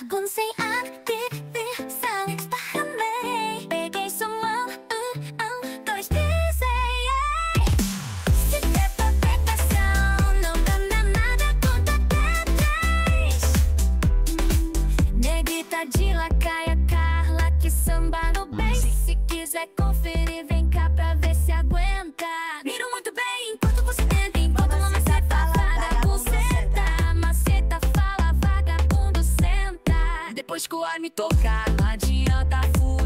Baguncei a Peguei sua mão Um, um, dois, três, ei, ei Se pra pegação Não dá nada conta até três Negrita de lacaia Carla que samba no bem Se quiser conferir o ar me tocar Não adianta fugir